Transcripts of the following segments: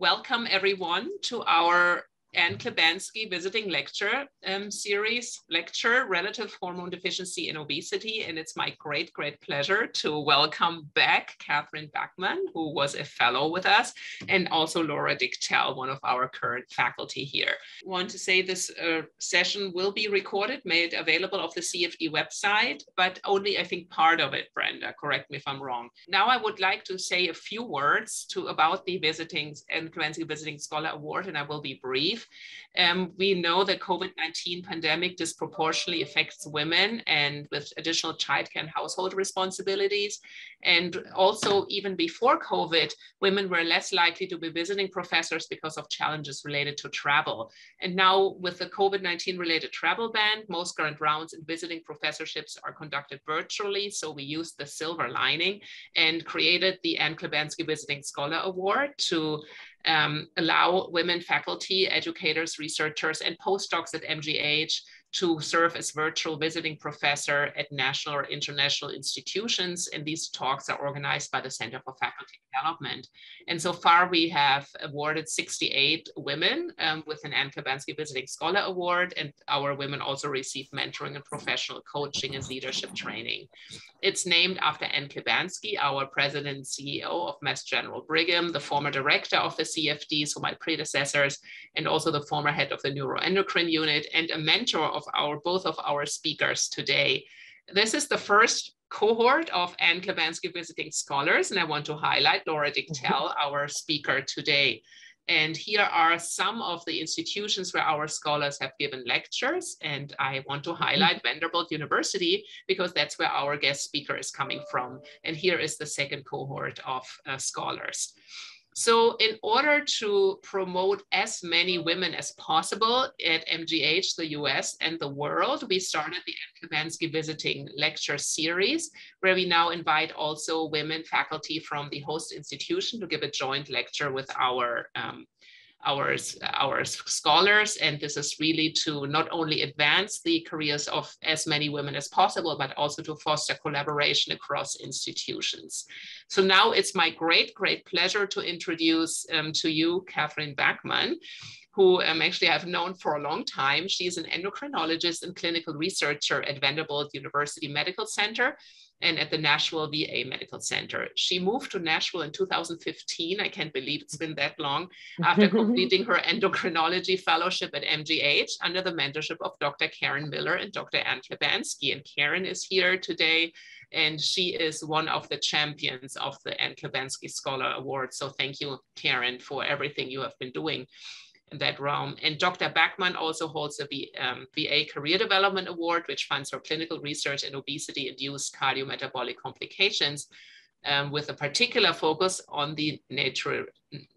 welcome everyone to our Anne Klibanski visiting lecture um, series, lecture, Relative Hormone Deficiency in Obesity. And it's my great, great pleasure to welcome back Katherine Bachmann, who was a fellow with us, and also Laura Dichtel, one of our current faculty here. I want to say this uh, session will be recorded, made available of the CFD website, but only I think part of it, Brenda, correct me if I'm wrong. Now I would like to say a few words to about the visiting and Klibanski Visiting Scholar Award, and I will be brief. Um, we know that COVID-19 pandemic disproportionately affects women and with additional childcare and household responsibilities. And also even before COVID, women were less likely to be visiting professors because of challenges related to travel. And now with the COVID-19 related travel ban, most current rounds in visiting professorships are conducted virtually. So we used the silver lining and created the Anne Klibanski Visiting Scholar Award to um, allow women faculty, educators, researchers, and postdocs at MGH to serve as virtual visiting professor at national or international institutions. And these talks are organized by the Center for Faculty Development. And so far, we have awarded 68 women um, with an Anne Klibanski Visiting Scholar Award. And our women also receive mentoring and professional coaching and leadership training. It's named after Anne Klibanski, our president and CEO of Mass General Brigham, the former director of the CFD, so my predecessors, and also the former head of the neuroendocrine unit and a mentor of our both of our speakers today. This is the first cohort of Anne Klibanski visiting scholars, and I want to highlight Laura Dichtel, our speaker today. And here are some of the institutions where our scholars have given lectures. And I want to highlight Vanderbilt University because that's where our guest speaker is coming from. And here is the second cohort of uh, scholars. So in order to promote as many women as possible at MGH, the US and the world, we started the Klibanski Visiting Lecture Series, where we now invite also women faculty from the host institution to give a joint lecture with our um, our, our scholars. And this is really to not only advance the careers of as many women as possible, but also to foster collaboration across institutions. So now it's my great, great pleasure to introduce um, to you Katherine Bachmann who um, actually I've known for a long time. She's an endocrinologist and clinical researcher at Vanderbilt University Medical Center and at the Nashville VA Medical Center. She moved to Nashville in 2015. I can't believe it's been that long after completing her endocrinology fellowship at MGH under the mentorship of Dr. Karen Miller and Dr. Anne Klibanski. And Karen is here today and she is one of the champions of the Anne Klibanski Scholar Award. So thank you, Karen, for everything you have been doing in that realm. And Dr. Bachmann also holds v, um, VA Career Development Award, which funds her clinical research in obesity-induced cardiometabolic complications, um, with a particular focus on the natri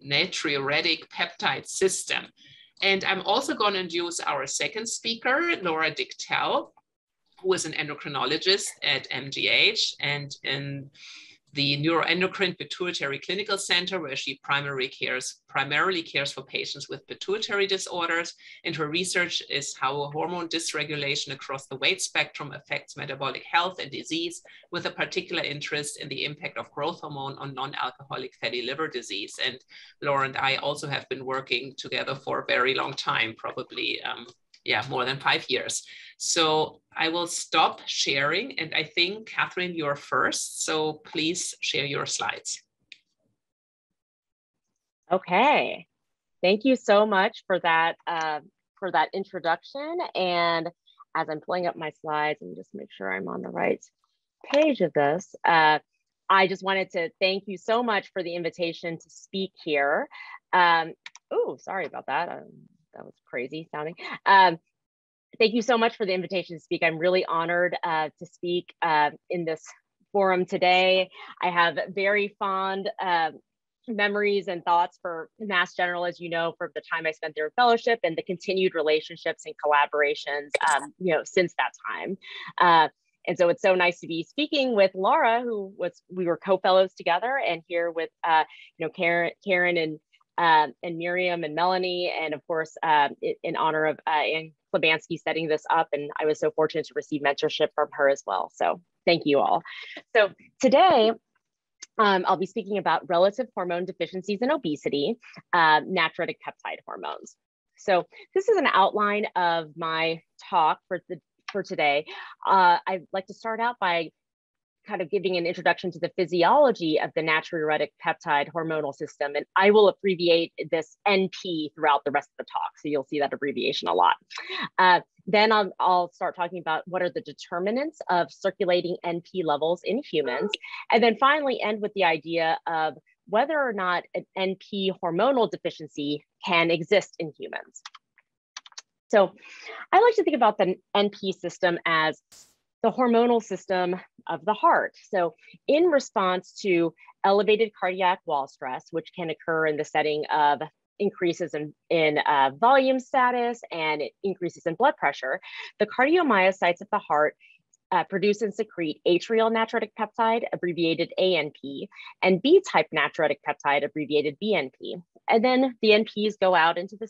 natriuretic peptide system. And I'm also going to introduce our second speaker, Laura Dichtel, who is an endocrinologist at MGH and in the Neuroendocrine Pituitary Clinical Center, where she primarily cares, primarily cares for patients with pituitary disorders. And her research is how hormone dysregulation across the weight spectrum affects metabolic health and disease, with a particular interest in the impact of growth hormone on non-alcoholic fatty liver disease. And Laura and I also have been working together for a very long time, probably um, yeah, more than five years. So I will stop sharing. And I think, Katherine, you're first. So please share your slides. Okay. Thank you so much for that, uh, for that introduction. And as I'm pulling up my slides, and just make sure I'm on the right page of this. Uh, I just wanted to thank you so much for the invitation to speak here. Um, oh, sorry about that. Um, that was crazy sounding. Um, thank you so much for the invitation to speak. I'm really honored uh, to speak uh, in this forum today. I have very fond uh, memories and thoughts for Mass General, as you know, for the time I spent there in fellowship and the continued relationships and collaborations, um, you know, since that time. Uh, and so it's so nice to be speaking with Laura, who was we were co-fellows together, and here with uh, you know Karen, Karen and um, and Miriam and Melanie, and of course, uh, in honor of uh, Anne Klibanski setting this up. And I was so fortunate to receive mentorship from her as well. So thank you all. So today, Um, I'll be speaking about relative hormone deficiencies in obesity, uh, natriuretic peptide hormones. So this is an outline of my talk for the for today. Uh, I'd like to start out by kind of giving an introduction to the physiology of the natriuretic peptide hormonal system. And I will abbreviate this NP throughout the rest of the talk. So you'll see that abbreviation a lot. Uh, then I'll, I'll, start talking about what are the determinants of circulating NP levels in humans. And then finally end with the idea of whether or not an NP hormonal deficiency can exist in humans. So I like to think about the NP system as the hormonal system of the heart. So, in response to elevated cardiac wall stress, which can occur in the setting of increases in, in uh, volume status and increases in blood pressure, the cardiomyocytes of the heart uh, produce and secrete atrial natriuretic peptide, abbreviated ANP, and B type natriuretic peptide, abbreviated BNP. And then the NPs go out into the,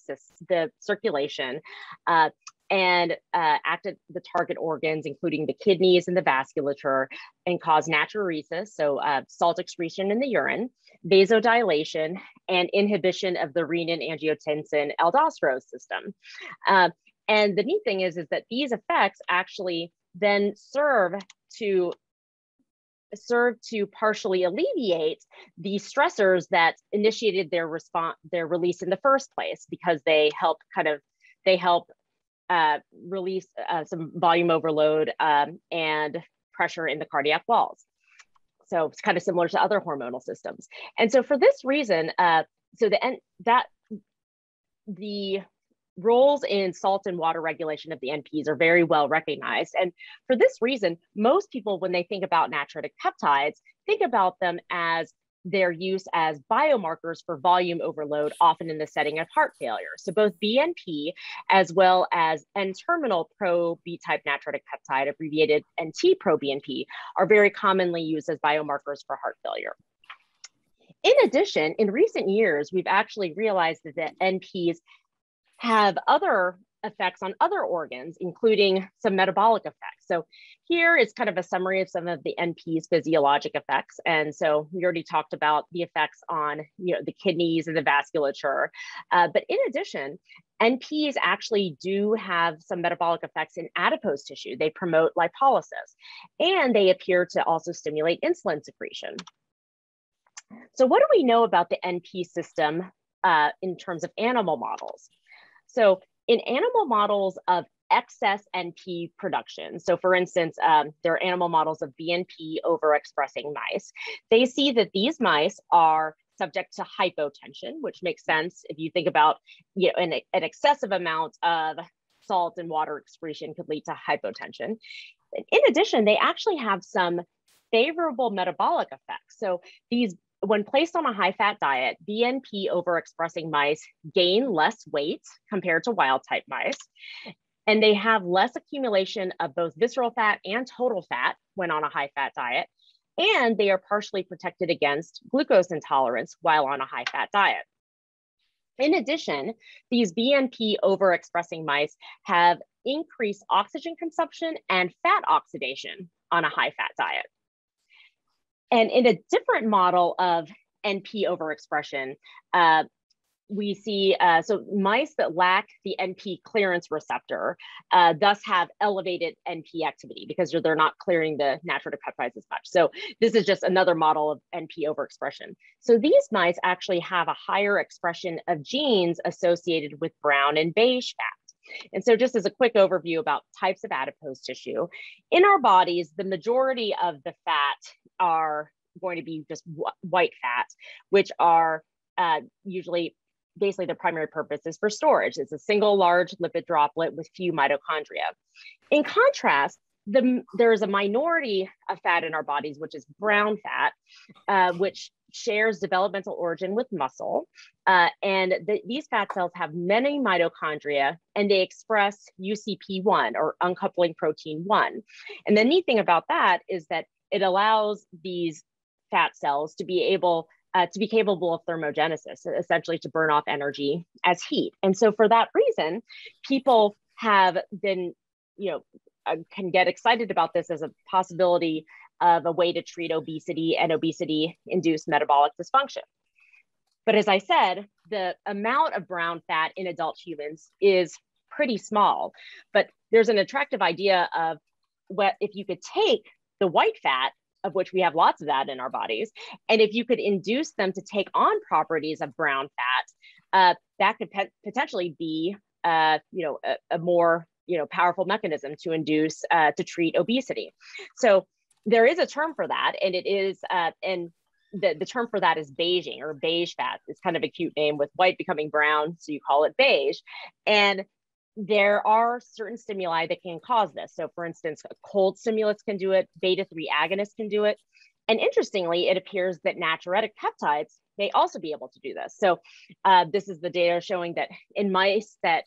the circulation uh, and uh, act at the target organs, including the kidneys and the vasculature, and cause natriuresis, so uh, salt excretion in the urine, vasodilation, and inhibition of the renin angiotensin aldosterone system. Uh, and the neat thing is, is that these effects actually then serve to serve to partially alleviate the stressors that initiated their response their release in the first place because they help kind of they help uh, release uh, some volume overload um, and pressure in the cardiac walls. So it's kind of similar to other hormonal systems. And so for this reason, uh, so the end that the roles in salt and water regulation of the NPs are very well recognized. And for this reason, most people, when they think about natriuretic peptides, think about them as their use as biomarkers for volume overload, often in the setting of heart failure. So both BNP as well as N-terminal pro-B-type natriuretic peptide, abbreviated NT-proBNP, are very commonly used as biomarkers for heart failure. In addition, in recent years, we've actually realized that the NPs have other effects on other organs, including some metabolic effects. So here is kind of a summary of some of the NP's physiologic effects. And so we already talked about the effects on you know, the kidneys and the vasculature. Uh, but in addition, NPs actually do have some metabolic effects in adipose tissue. They promote lipolysis and they appear to also stimulate insulin secretion. So what do we know about the NP system uh, in terms of animal models? So in animal models of excess NP production, so for instance, um, there are animal models of BNP overexpressing mice, they see that these mice are subject to hypotension, which makes sense if you think about you know, an, an excessive amount of salt and water excretion could lead to hypotension. In addition, they actually have some favorable metabolic effects. So these when placed on a high fat diet, BNP overexpressing mice gain less weight compared to wild type mice. And they have less accumulation of both visceral fat and total fat when on a high fat diet. And they are partially protected against glucose intolerance while on a high fat diet. In addition, these BNP overexpressing mice have increased oxygen consumption and fat oxidation on a high fat diet. And in a different model of NP overexpression, uh, we see uh, so mice that lack the NP clearance receptor uh, thus have elevated NP activity because they're not clearing the natural peptides as much. So this is just another model of NP overexpression. So these mice actually have a higher expression of genes associated with brown and beige fat. And so just as a quick overview about types of adipose tissue, in our bodies, the majority of the fat are going to be just white fats, which are uh, usually basically the primary purpose is for storage. It's a single large lipid droplet with few mitochondria. In contrast, the, there is a minority of fat in our bodies, which is brown fat, uh, which shares developmental origin with muscle. Uh, and the, these fat cells have many mitochondria and they express UCP1 or uncoupling protein 1. And the neat thing about that is that it allows these fat cells to be able uh, to be capable of thermogenesis, essentially to burn off energy as heat. And so for that reason, people have been, you know, uh, can get excited about this as a possibility of a way to treat obesity and obesity induced metabolic dysfunction. But as I said, the amount of brown fat in adult humans is pretty small. But there's an attractive idea of what if you could take the white fat, of which we have lots of that in our bodies, and if you could induce them to take on properties of brown fat, uh, that could pe- potentially be, uh, you know, a, a, more you know powerful mechanism to induce uh, to treat obesity. So there is a term for that, and it is uh, and the, the term for that is beiging or beige fat. It's kind of a cute name with white becoming brown, so you call it beige. And there are certain stimuli that can cause this. So, for instance, a cold stimulants can do it, beta 3 agonists can do it. And interestingly, it appears that natriuretic peptides may also be able to do this. So, uh, this is the data showing that in mice that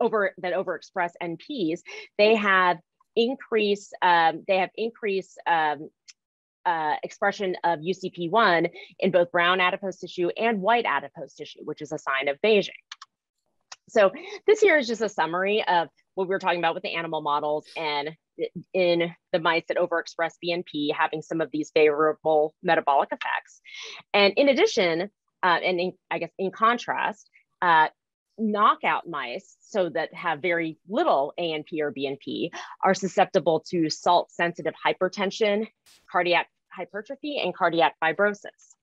over that overexpress NPs, they have increase um, they have increased um, uh, expression of UCP1 in both brown adipose tissue and white adipose tissue, which is a sign of beiging. So this here is just a summary of what we were talking about with the animal models and in the mice that overexpress BNP having some of these favorable metabolic effects. And in addition, uh, and in, I guess in contrast, uh, knockout mice, so that have very little ANP or BNP, are susceptible to salt sensitive hypertension, cardiac hypertrophy, and cardiac fibrosis.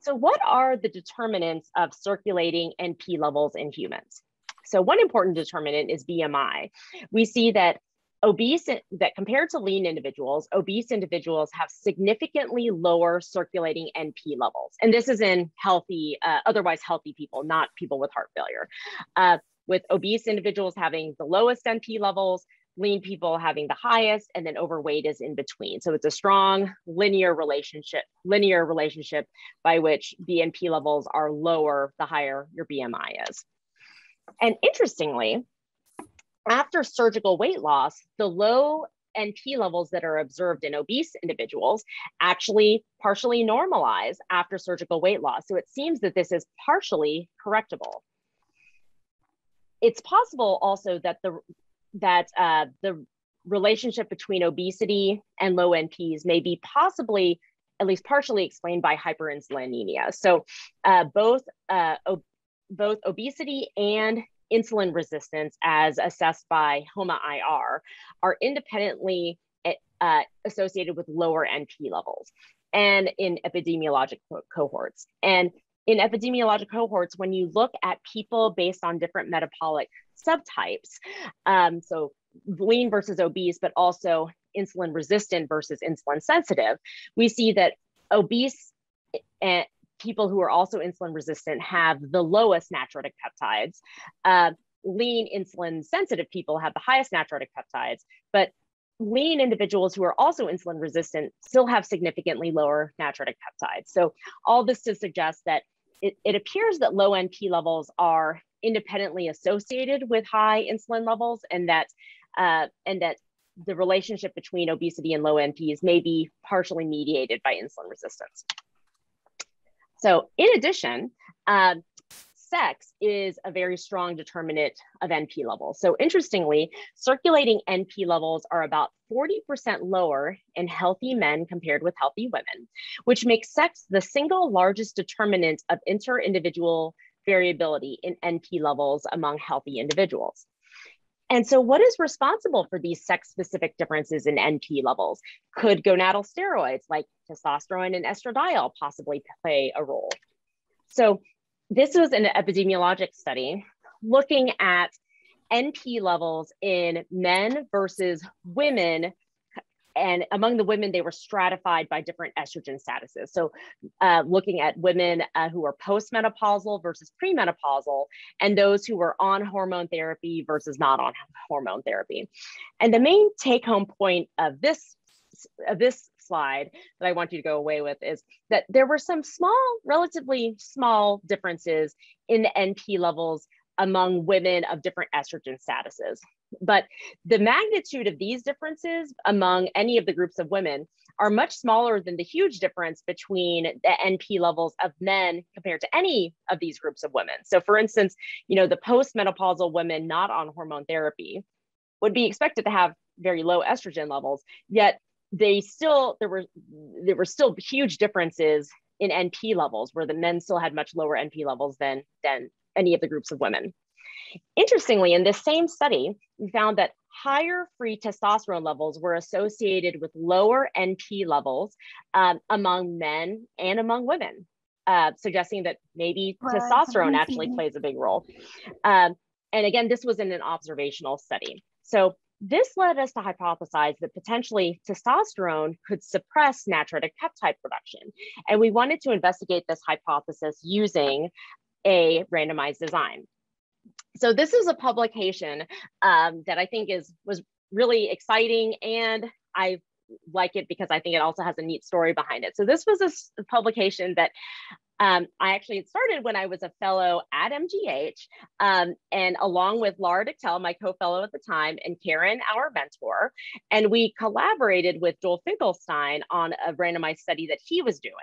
So, what are the determinants of circulating NP levels in humans? So, one important determinant is BMI. We see that obese that compared to lean individuals obese individuals have significantly lower circulating np levels. And this is in healthy uh, otherwise healthy people not people with heart failure. Uh, with obese individuals having the lowest np levels lean people having the highest and then overweight is in between. So it's a strong linear relationship linear relationship by which bnp levels are lower the higher your bmi is. And interestingly after surgical weight loss, the low NP levels that are observed in obese individuals actually partially normalize after surgical weight loss. So it seems that this is partially correctable. It's possible also that the that uh, the relationship between obesity and low NPs may be possibly at least partially explained by hyperinsulinemia. So uh, both uh, both obesity and insulin resistance as assessed by HOMA IR are independently uh, associated with lower NP levels and in epidemiologic co cohorts. And in epidemiologic cohorts, when you look at people based on different metabolic subtypes, um, so lean versus obese, but also insulin resistant versus insulin sensitive, we see that obese and people who are also insulin resistant have the lowest natriuretic peptides. Uh, lean insulin sensitive people have the highest natriuretic peptides, but lean individuals who are also insulin resistant still have significantly lower natriuretic peptides. So all this to suggest that it, it appears that low NP levels are independently associated with high insulin levels and that uh, and that the relationship between obesity and low NPs may be partially mediated by insulin resistance. So in addition, uh, sex is a very strong determinant of NP levels. So interestingly, circulating NP levels are about 40% lower in healthy men compared with healthy women, which makes sex the single largest determinant of inter-individual variability in NP levels among healthy individuals. And so, what is responsible for these sex specific differences in NP levels? Could gonadal steroids like testosterone and estradiol possibly play a role? So, this was an epidemiologic study looking at NP levels in men versus women and among the women, they were stratified by different estrogen statuses. So, uh, looking at women uh, who are postmenopausal versus premenopausal, and those who were on hormone therapy versus not on hormone therapy. And the main take home point of this, of this slide that I want you to go away with is that there were some small, relatively small differences in the NP levels among women of different estrogen statuses. But the magnitude of these differences among any of the groups of women are much smaller than the huge difference between the NP levels of men compared to any of these groups of women. So for instance, you know, the postmenopausal women not on hormone therapy would be expected to have very low estrogen levels, yet they still there were there were still huge differences in NP levels where the men still had much lower NP levels than than any of the groups of women. Interestingly, in this same study, we found that higher free testosterone levels were associated with lower NP levels um, among men and among women, uh, suggesting that maybe right. testosterone actually plays a big role. Um, and again, this was in an observational study. So this led us to hypothesize that potentially testosterone could suppress natriuretic peptide production. And we wanted to investigate this hypothesis using a randomized design. So this is a publication um, that I think is was really exciting and I like it because I think it also has a neat story behind it. So this was a publication that um, I actually started when I was a fellow at MGH, um, and along with Laura Dichtel, my co-fellow at the time, and Karen, our mentor, and we collaborated with Joel Finkelstein on a randomized study that he was doing.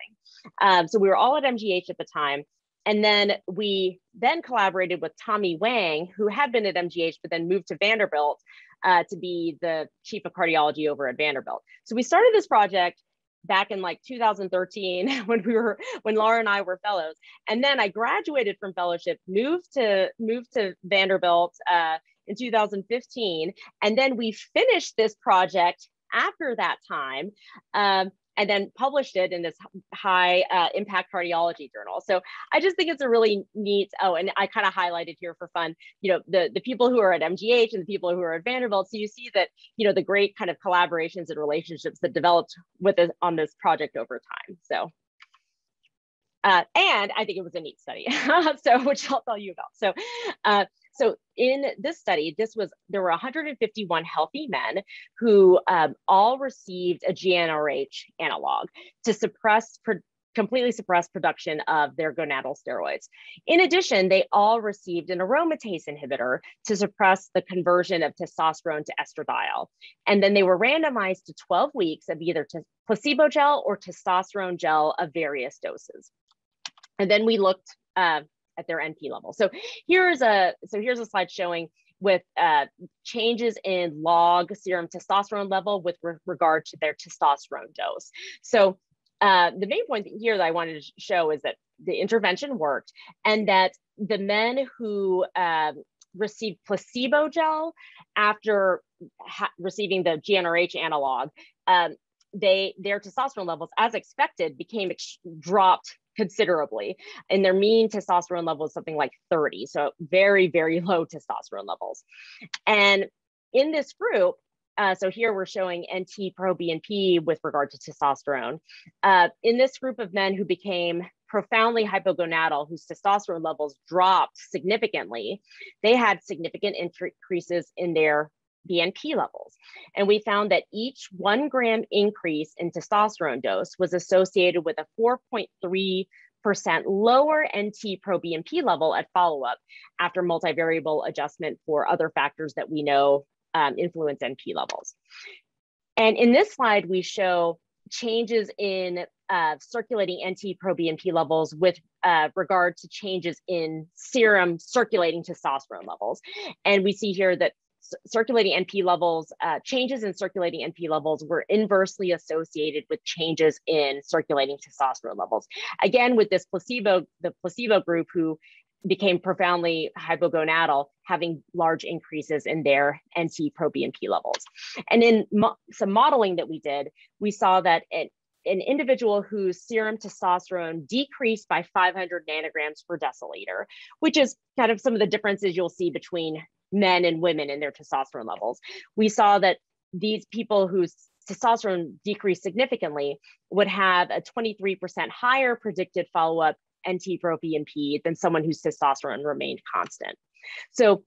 Um, so we were all at MGH at the time, and then we then collaborated with Tommy Wang, who had been at MGH, but then moved to Vanderbilt uh, to be the chief of cardiology over at Vanderbilt. So we started this project back in like 2013 when we were when Laura and I were fellows. And then I graduated from fellowship, moved to moved to Vanderbilt uh, in 2015, and then we finished this project after that time. Um, and then published it in this high uh, impact cardiology journal. So I just think it's a really neat, oh, and I kind of highlighted here for fun, you know, the, the people who are at MGH and the people who are at Vanderbilt. So you see that, you know, the great kind of collaborations and relationships that developed with us on this project over time. So uh, and I think it was a neat study, so which I'll tell you about. So, uh, so in this study, this was there were 151 healthy men who um, all received a GnRH analog to suppress completely suppress production of their gonadal steroids. In addition, they all received an aromatase inhibitor to suppress the conversion of testosterone to estradiol. And then they were randomized to 12 weeks of either placebo gel or testosterone gel of various doses. And then we looked uh, at their NP level. So here's a so here's a slide showing with uh, changes in log serum testosterone level with re regard to their testosterone dose. So uh, the main point here that I wanted to show is that the intervention worked and that the men who um, received placebo gel after receiving the GnRH analog, um, they their testosterone levels, as expected, became dropped considerably. And their mean testosterone level is something like 30. So very, very low testosterone levels. And in this group, uh, so here we're showing NT pro BNP with regard to testosterone. Uh, in this group of men who became profoundly hypogonadal, whose testosterone levels dropped significantly, they had significant increases in their BNP levels. And we found that each one gram increase in testosterone dose was associated with a 4.3 percent lower NT pro BNP level at follow-up after multivariable adjustment for other factors that we know um, influence NP levels. And in this slide, we show changes in uh, circulating NT proBNP levels with uh, regard to changes in serum circulating testosterone levels. And we see here that circulating NP levels, uh, changes in circulating NP levels were inversely associated with changes in circulating testosterone levels. Again, with this placebo, the placebo group who became profoundly hypogonadal, having large increases in their NT proBNP levels. And in mo some modeling that we did, we saw that it, an individual whose serum testosterone decreased by 500 nanograms per deciliter, which is kind of some of the differences you'll see between men and women in their testosterone levels. We saw that these people whose testosterone decreased significantly would have a 23% higher predicted follow-up NT-proBNP than someone whose testosterone remained constant. So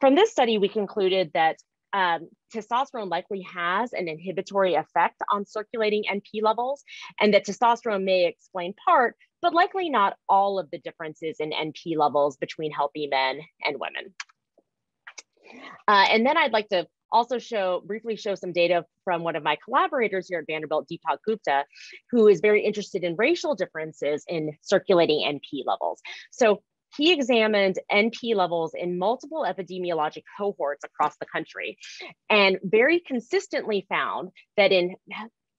from this study, we concluded that um, testosterone likely has an inhibitory effect on circulating NP levels, and that testosterone may explain part, but likely not all of the differences in NP levels between healthy men and women. Uh, and then I'd like to also show briefly show some data from one of my collaborators here at Vanderbilt, Deepak Gupta, who is very interested in racial differences in circulating NP levels. So he examined NP levels in multiple epidemiologic cohorts across the country and very consistently found that in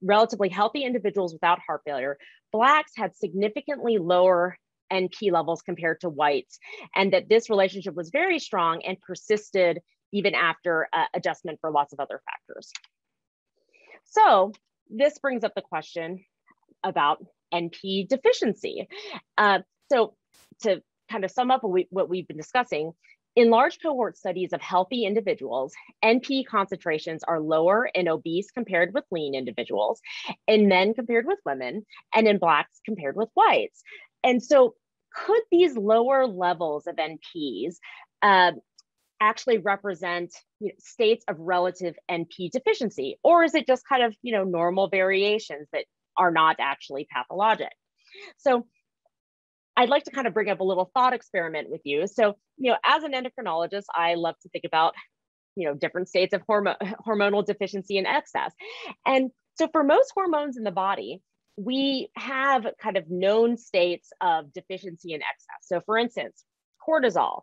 relatively healthy individuals without heart failure, Blacks had significantly lower NP levels compared to whites, and that this relationship was very strong and persisted even after uh, adjustment for lots of other factors. So this brings up the question about NP deficiency. Uh, so to kind of sum up what, we, what we've been discussing, in large cohort studies of healthy individuals, NP concentrations are lower in obese compared with lean individuals, in men compared with women, and in Blacks compared with whites. And so, could these lower levels of NPs uh, actually represent you know, states of relative NP deficiency? Or is it just kind of you know, normal variations that are not actually pathologic? So, I'd like to kind of bring up a little thought experiment with you. So, you know, as an endocrinologist, I love to think about, you know, different states of hormo- hormonal deficiency and excess. And so for most hormones in the body, we have kind of known states of deficiency and excess. So for instance, cortisol,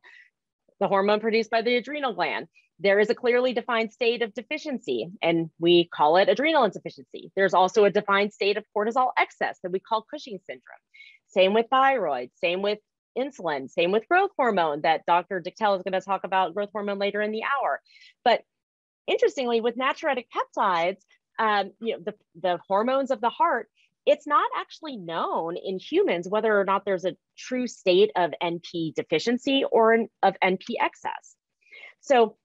the hormone produced by the adrenal gland, there is a clearly defined state of deficiency and we call it adrenal insufficiency. There's also a defined state of cortisol excess that we call Cushing syndrome. Same with thyroid, same with insulin, same with growth hormone that Dr. Dichtel is going to talk about growth hormone later in the hour. But interestingly, with natriuretic peptides, um, you know, the, the hormones of the heart, it's not actually known in humans whether or not there's a true state of NP deficiency or an, of NP excess. So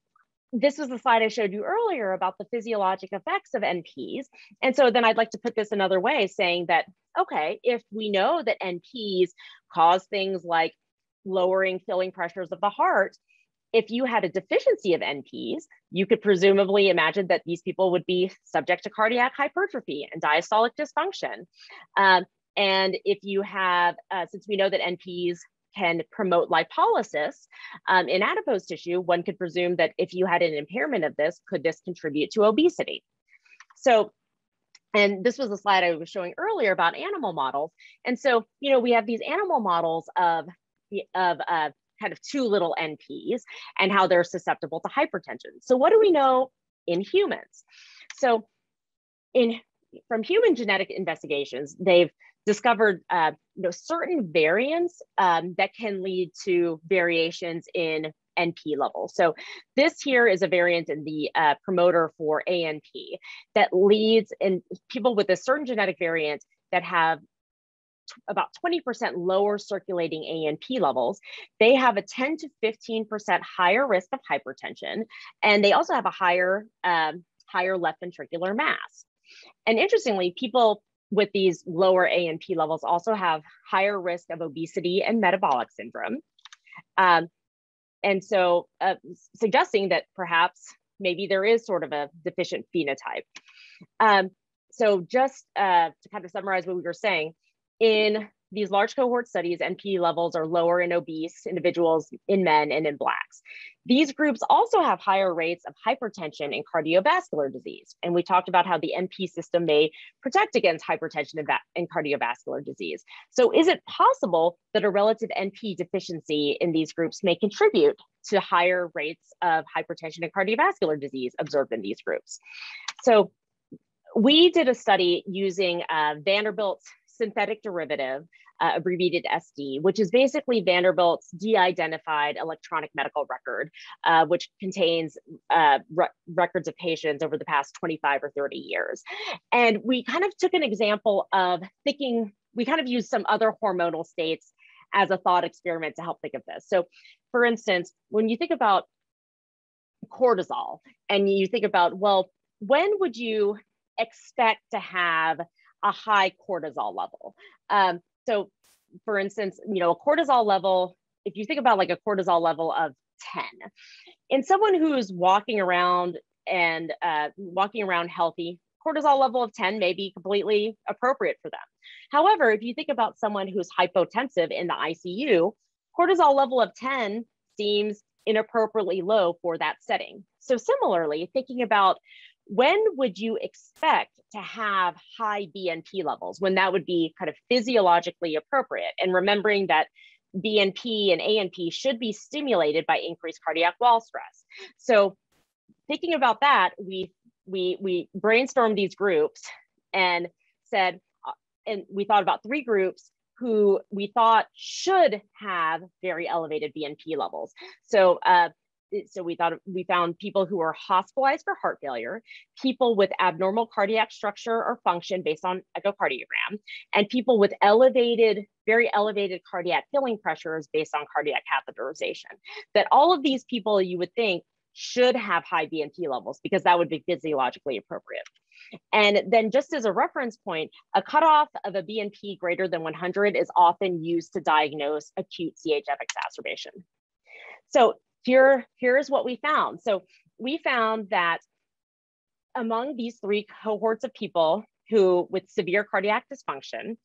this was the slide I showed you earlier about the physiologic effects of NPs. And so then I'd like to put this another way saying that, okay, if we know that NPs cause things like lowering filling pressures of the heart, if you had a deficiency of NPs, you could presumably imagine that these people would be subject to cardiac hypertrophy and diastolic dysfunction. Um, and if you have, uh, since we know that NPs can promote lipolysis um, in adipose tissue, one could presume that if you had an impairment of this, could this contribute to obesity? So, and this was a slide I was showing earlier about animal models. And so, you know, we have these animal models of, of uh, kind of too little NPs and how they're susceptible to hypertension. So what do we know in humans? So in from human genetic investigations, they've discovered uh, you know, certain variants um, that can lead to variations in NP level. So this here is a variant in the uh, promoter for ANP that leads in people with a certain genetic variant that have about 20% lower circulating ANP levels, they have a 10 to 15% higher risk of hypertension, and they also have a higher, um, higher left ventricular mass. And interestingly, people with these lower ANP levels also have higher risk of obesity and metabolic syndrome. Um, and so uh, suggesting that perhaps maybe there is sort of a deficient phenotype. Um, so just uh, to kind of summarize what we were saying, in these large cohort studies, NP levels are lower in obese individuals, in men, and in Blacks. These groups also have higher rates of hypertension and cardiovascular disease. And we talked about how the NP system may protect against hypertension and cardiovascular disease. So, is it possible that a relative NP deficiency in these groups may contribute to higher rates of hypertension and cardiovascular disease observed in these groups? So, we did a study using uh, Vanderbilt's synthetic derivative, uh, abbreviated SD, which is basically Vanderbilt's de-identified electronic medical record, uh, which contains uh, re records of patients over the past 25 or 30 years. And we kind of took an example of thinking, we kind of used some other hormonal states as a thought experiment to help think of this. So for instance, when you think about cortisol and you think about, well, when would you expect to have a high cortisol level. Um, so for instance, you know, a cortisol level, if you think about like a cortisol level of 10, in someone who's walking around and uh, walking around healthy, cortisol level of 10 may be completely appropriate for them. However, if you think about someone who's hypotensive in the ICU, cortisol level of 10 seems inappropriately low for that setting. So similarly, thinking about when would you expect to have high BNP levels when that would be kind of physiologically appropriate? And remembering that BNP and ANP should be stimulated by increased cardiac wall stress. So thinking about that, we we we brainstormed these groups and said, uh, and we thought about three groups who we thought should have very elevated BNP levels. So uh, so we thought we found people who were hospitalized for heart failure, people with abnormal cardiac structure or function based on echocardiogram, and people with elevated, very elevated cardiac filling pressures based on cardiac catheterization. That all of these people you would think should have high BNP levels because that would be physiologically appropriate. And then just as a reference point, a cutoff of a BNP greater than 100 is often used to diagnose acute CHF exacerbation. So here, here's what we found. So we found that among these three cohorts of people who with severe cardiac dysfunction,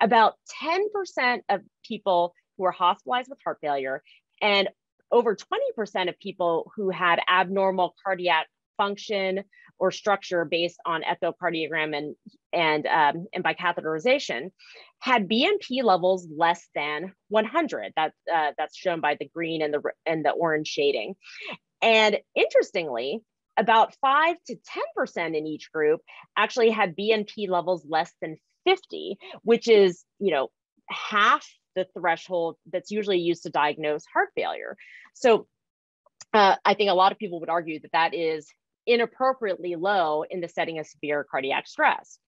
about 10% of people who were hospitalized with heart failure and over 20% of people who had abnormal cardiac function or structure based on echocardiogram and and um, and by catheterization had BNP levels less than 100. That uh, that's shown by the green and the and the orange shading. And interestingly, about five to 10% in each group actually had BNP levels less than 50, which is you know half the threshold that's usually used to diagnose heart failure. So uh, I think a lot of people would argue that that is inappropriately low in the setting of severe cardiac stress.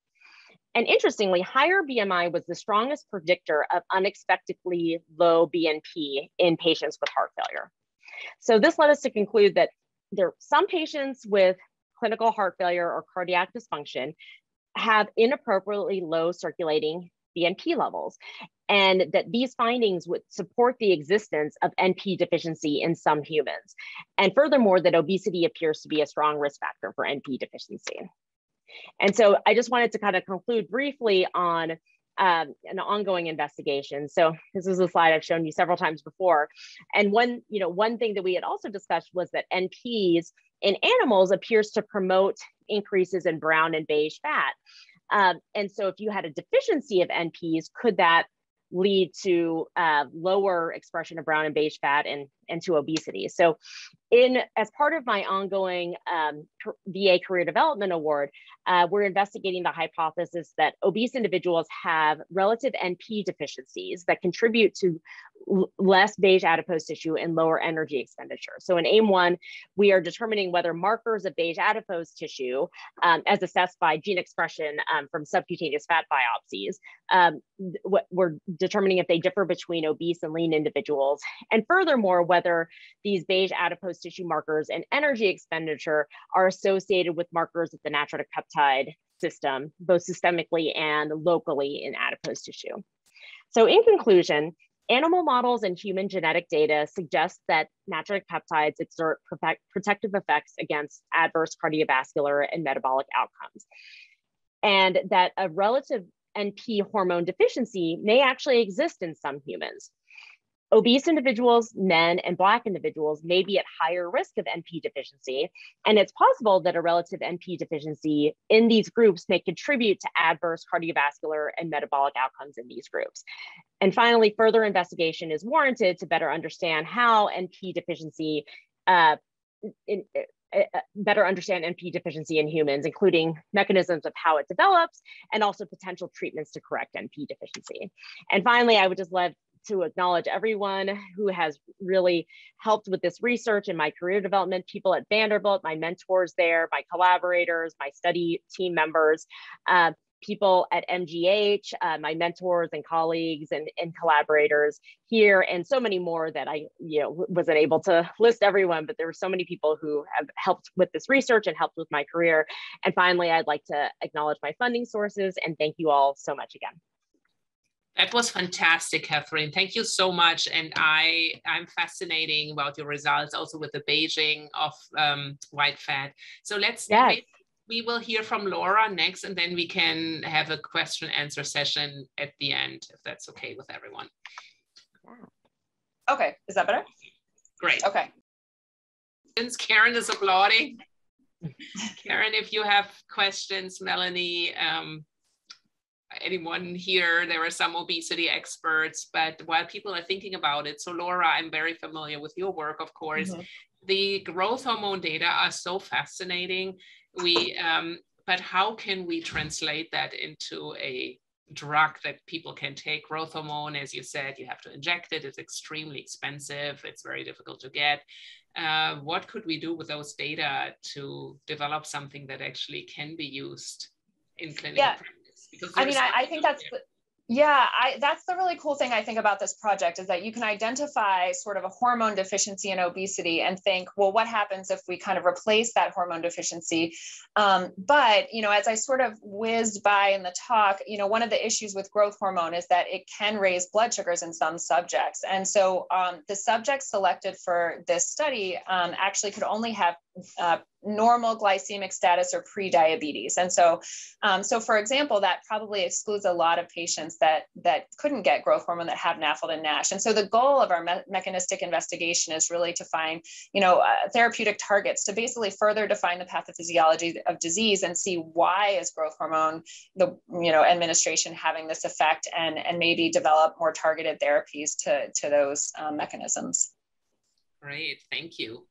And interestingly, higher BMI was the strongest predictor of unexpectedly low BNP in patients with heart failure. So this led us to conclude that there are some patients with clinical heart failure or cardiac dysfunction have inappropriately low circulating BNP levels, and that these findings would support the existence of NP deficiency in some humans. And furthermore, that obesity appears to be a strong risk factor for NP deficiency. And so I just wanted to kind of conclude briefly on um, an ongoing investigation. So this is a slide I've shown you several times before. And one, you know, one thing that we had also discussed was that NPs in animals appears to promote increases in brown and beige fat. Um, and so if you had a deficiency of NPs, could that lead to uh, lower expression of brown and beige fat and, and to obesity. So in as part of my ongoing um, VA Career Development Award, uh, we're investigating the hypothesis that obese individuals have relative NP deficiencies that contribute to less beige adipose tissue and lower energy expenditure. So in AIM-1, we are determining whether markers of beige adipose tissue, um, as assessed by gene expression um, from subcutaneous fat biopsies, um, we're determining if they differ between obese and lean individuals. And furthermore, whether these beige adipose tissue markers and energy expenditure are associated with markers of the natriuretic peptide system, both systemically and locally in adipose tissue. So in conclusion, Animal models and human genetic data suggest that natriuretic peptides exert protective effects against adverse cardiovascular and metabolic outcomes. And that a relative NP hormone deficiency may actually exist in some humans. Obese individuals, men, and Black individuals may be at higher risk of NP deficiency, and it's possible that a relative NP deficiency in these groups may contribute to adverse cardiovascular and metabolic outcomes in these groups. And finally, further investigation is warranted to better understand how NP deficiency, uh, in, uh, uh, better understand NP deficiency in humans, including mechanisms of how it develops and also potential treatments to correct NP deficiency. And finally, I would just love to acknowledge everyone who has really helped with this research and my career development, people at Vanderbilt, my mentors there, my collaborators, my study team members, uh, people at MGH, uh, my mentors and colleagues and, and collaborators here, and so many more that I you know wasn't able to list everyone, but there were so many people who have helped with this research and helped with my career. And finally, I'd like to acknowledge my funding sources and thank you all so much again. That was fantastic, Katherine. Thank you so much. And I, I'm fascinating about your results also with the beiging of um, white fat. So let's, yes. we will hear from Laura next, and then we can have a question answer session at the end, if that's okay with everyone. Okay, is that better? Great. Okay. Since Karen is applauding, Karen, if you have questions, Melanie, um, anyone here. There are some obesity experts, but while people are thinking about it, so Laura, I'm very familiar with your work, of course. Mm-hmm. The growth hormone data are so fascinating. We um, but how can we translate that into a drug that people can take growth hormone as you said you have to inject it it's extremely expensive it's very difficult to get uh, what could we do with those data to develop something that actually can be used in clinical yeah. practice because i mean I, I, think that's yeah, I, that's the really cool thing I think about this project is that you can identify sort of a hormone deficiency in obesity and think, well, what happens if we kind of replace that hormone deficiency? Um, but, you know, as I sort of whizzed by in the talk, you know, one of the issues with growth hormone is that it can raise blood sugars in some subjects. And so um, the subjects selected for this study um, actually could only have uh, normal glycemic status or pre-diabetes. And so, um, so for example, that probably excludes a lot of patients that that couldn't get growth hormone that have NAFLD and NASH. And so the goal of our me- mechanistic investigation is really to find, you know, uh, therapeutic targets to basically further define the pathophysiology of disease and see why is growth hormone, the you know, administration having this effect, and and maybe develop more targeted therapies to to those um, mechanisms. Great, thank you.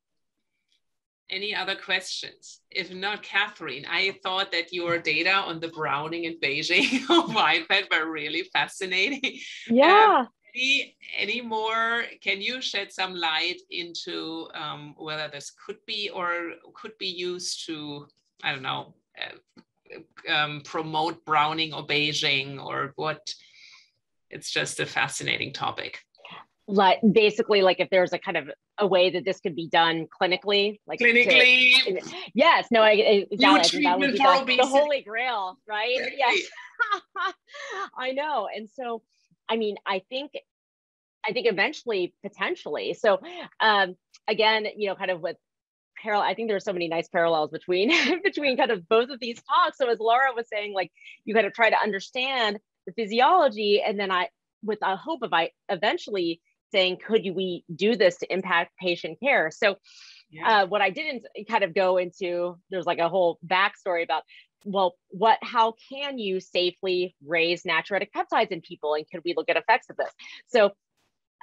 Any other questions? If not, Katherine, I thought that your data on the browning and beiging of fat were really fascinating. Yeah. Um, any, any more? Can you shed some light into um, whether this could be or could be used to, I don't know, uh, um, promote browning or beiging or what? It's just a fascinating topic like basically like if there's a kind of a way that this could be done clinically like clinically? To, exactly no I, exactly. that would be the, the, holy grail right? Yes. I know and so i mean i think i think eventually potentially so um again you know kind of with parallel i think there's so many nice parallels between between kind of both of these talks. So as laura was saying like you kind of try to understand the physiology and then i with a hope of i eventually saying, could we do this to impact patient care? So, yeah. uh, what I didn't kind of go into, there's like a whole backstory about, well, what, how can you safely raise natriuretic peptides in people, and could we look at effects of this? So,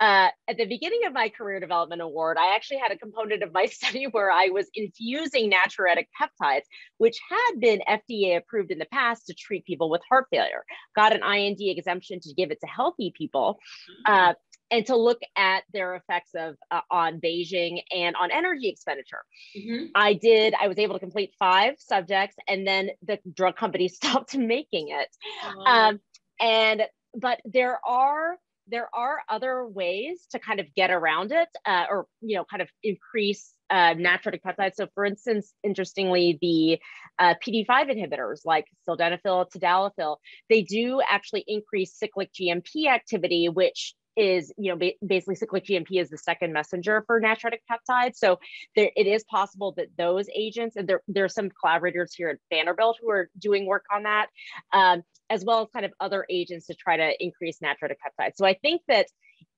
uh, at the beginning of my career development award, I actually had a component of my study where I was infusing natriuretic peptides, which had been FDA approved in the past to treat people with heart failure. Got an IND exemption to give it to healthy people. Mm-hmm. Uh, and to look at their effects of uh, on beiging and on energy expenditure. Mm-hmm. I did. I was able to complete five subjects, and then the drug company stopped making it. Oh. Um, and but there are there are other ways to kind of get around it, uh, or you know, kind of increase uh, natriuretic peptides. So, for instance, interestingly, the uh, PDE5 inhibitors like sildenafil, tadalafil, they do actually increase cyclic GMP activity, which is you know basically cyclic GMP is the second messenger for natriuretic peptides. So there, it is possible that those agents, and there there are some collaborators here at Vanderbilt who are doing work on that, um, as well as kind of other agents to try to increase natriuretic peptides. So I think that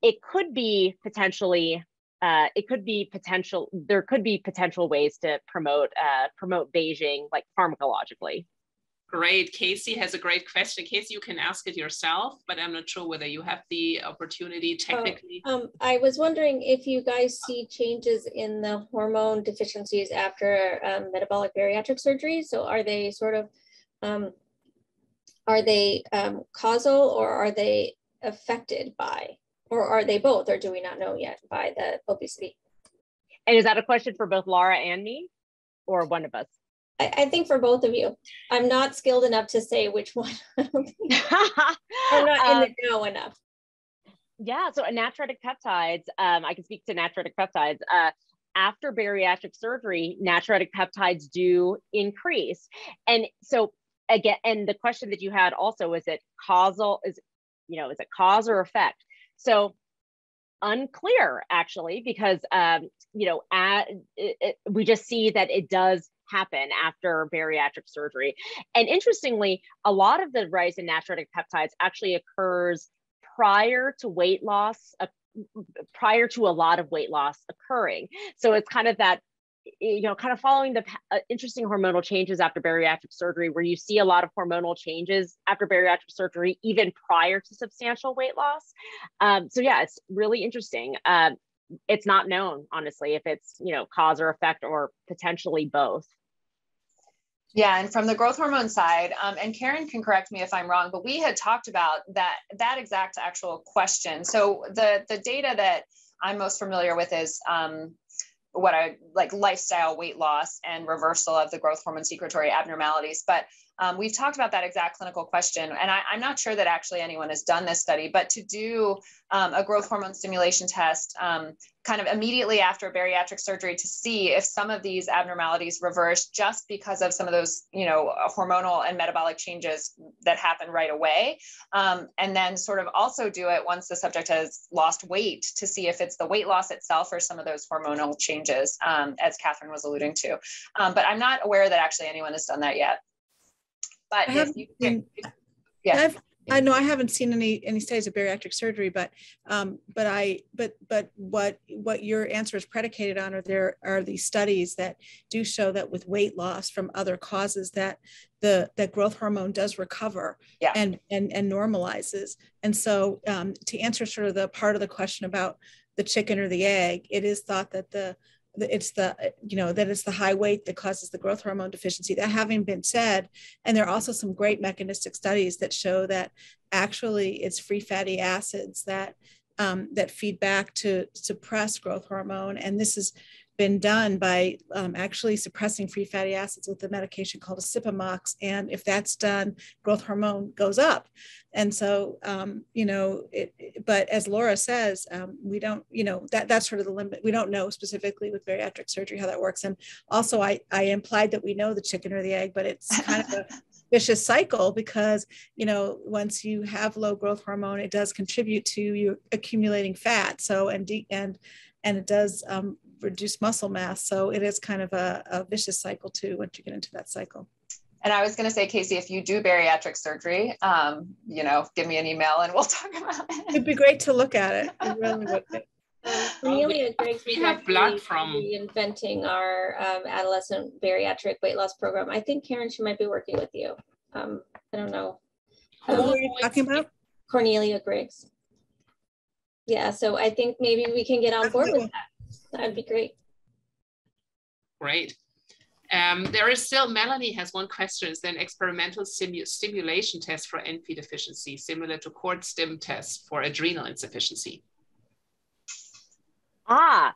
it could be potentially. Uh, it could be potential. There could be potential ways to promote uh, promote beiging like pharmacologically. Great. Casey has a great question. Casey, you can ask it yourself, but I'm not sure whether you have the opportunity oh, technically. Oh, um, I was wondering if you guys see changes in the hormone deficiencies after um, metabolic bariatric surgery. So are they sort of, um, are they um, causal or are they affected by, or are they both, or do we not know yet by the obesity? And is that a question for both Laura and me or one of us? I, I, think for both of you, I'm not skilled enough to say which one. I'm not in the um, know enough. Yeah, so natriuretic peptides, um, I can speak to natriuretic peptides. Uh, after bariatric surgery, natriuretic peptides do increase. And so again, and the question that you had also is it causal, is you know, is it cause or effect? So unclear actually, because um, you know, at, it, it, we just see that it does happen after bariatric surgery. And interestingly, a lot of the rise in natriuretic peptides actually occurs prior to weight loss, uh, prior to a lot of weight loss occurring. So it's kind of that you know, kind of following the uh, interesting hormonal changes after bariatric surgery, where you see a lot of hormonal changes after bariatric surgery, even prior to substantial weight loss. Um, so yeah, it's really interesting. Um, it's not known, honestly, if it's you know cause or effect or potentially both. Yeah, and from the growth hormone side, um, and Karen can correct me if I'm wrong, but we had talked about that that exact actual question. So the the data that I'm most familiar with is um, what I like lifestyle weight loss and reversal of the growth hormone secretory abnormalities. But um, we've talked about that exact clinical question, and I, am not sure that actually anyone has done this study, but to do um, a growth hormone stimulation test um, kind of immediately after bariatric surgery to see if some of these abnormalities reverse just because of some of those, you know, hormonal and metabolic changes that happen right away. Um, and then sort of also do it once the subject has lost weight to see if it's the weight loss itself or some of those hormonal changes, um, as Katherine was alluding to. Um, but I'm not aware that actually anyone has done that yet. But if you can, yeah. I've, I know I haven't seen any any studies of bariatric surgery, but um, but I but but what what your answer is predicated on are there are these studies that do show that with weight loss from other causes that the that growth hormone does recover yeah. and and and normalizes. And so um, to answer sort of the part of the question about the chicken or the egg, it is thought that the it's the you know that it's the high weight that causes the growth hormone deficiency. That having been said and there are also some great mechanistic studies that show that actually it's free fatty acids that um, that feed back to suppress growth hormone. And this is been done by um, actually suppressing free fatty acids with a medication called Acipimox. And if that's done, growth hormone goes up. And so, um, you know, it, but as Laura says, um, we don't, you know, that that's sort of the limit. We don't know specifically with bariatric surgery how that works. And also, I, I implied that we know the chicken or the egg, but it's kind of a vicious cycle because you know once you have low growth hormone it does contribute to you accumulating fat so and de- and and it does um, reduce muscle mass. So it is kind of a, a vicious cycle too once you get into that cycle. And I was going to say, Casey, if you do bariatric surgery, um, you know, give me an email and we'll talk about it. It'd be great to look at it. It really would be. Um, Cornelia Griggs we have blood from reinventing our um, adolescent bariatric weight loss program. I think Karen, she might be working with you. Um, I don't know. Who are you talking about? Cornelia Griggs. Yeah, so I think maybe we can get on board with that. That'd be great. Great. Um, there is still, Melanie has one question. Is there an experimental simu stimulation test for NP deficiency, similar to cort stim tests for adrenal insufficiency? Ah,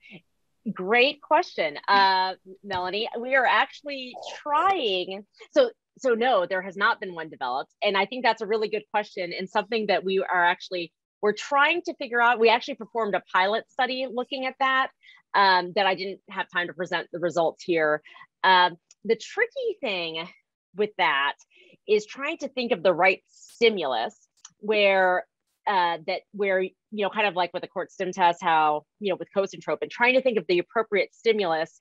great question, uh, Melanie. We are actually trying. So, so no, there has not been one developed, and I think that's a really good question and something that we are actually we're trying to figure out. We actually performed a pilot study looking at that um, that I didn't have time to present the results here. Um, the tricky thing with that is trying to think of the right stimulus where uh, that where you know kind of like with the cort stim test how you know with and trying to think of the appropriate stimulus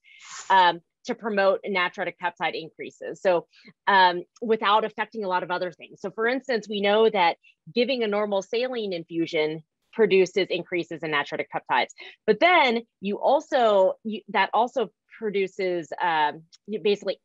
um, to promote natriuretic peptide increases so um, without affecting a lot of other things so for instance we know that giving a normal saline infusion produces increases in natriuretic peptides. But then you also, you, that also produces, um, basically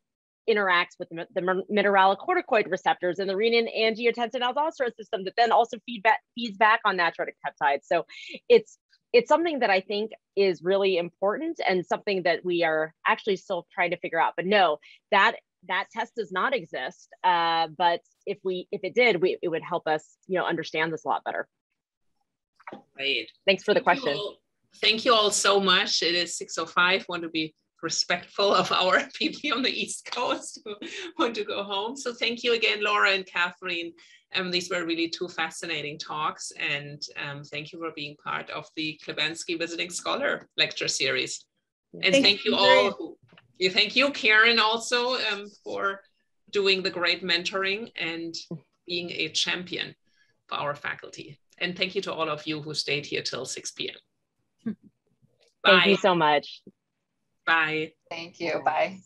interacts with the, the mineralocorticoid receptors in the renin angiotensin aldosterone system that then also feed back, feeds back on natriuretic peptides. So it's it's something that I think is really important and something that we are actually still trying to figure out. But no, that that test does not exist. Uh, but if we if it did, we, it would help us you know understand this a lot better. Great. Thanks for the thank question. You all, thank you all so much. It is 6.05. Want to be respectful of our people on the East Coast who want to go home. So thank you again, Laura and Katherine. Um, these were really two fascinating talks. And um, thank you for being part of the Klibanski Visiting Scholar lecture series. And thank, thank you all. Who, you thank you, Karen, also um, for doing the great mentoring and being a champion for our faculty. And thank you to all of you who stayed here till 6 p.m. Thank you so much. Bye. Thank you. Bye.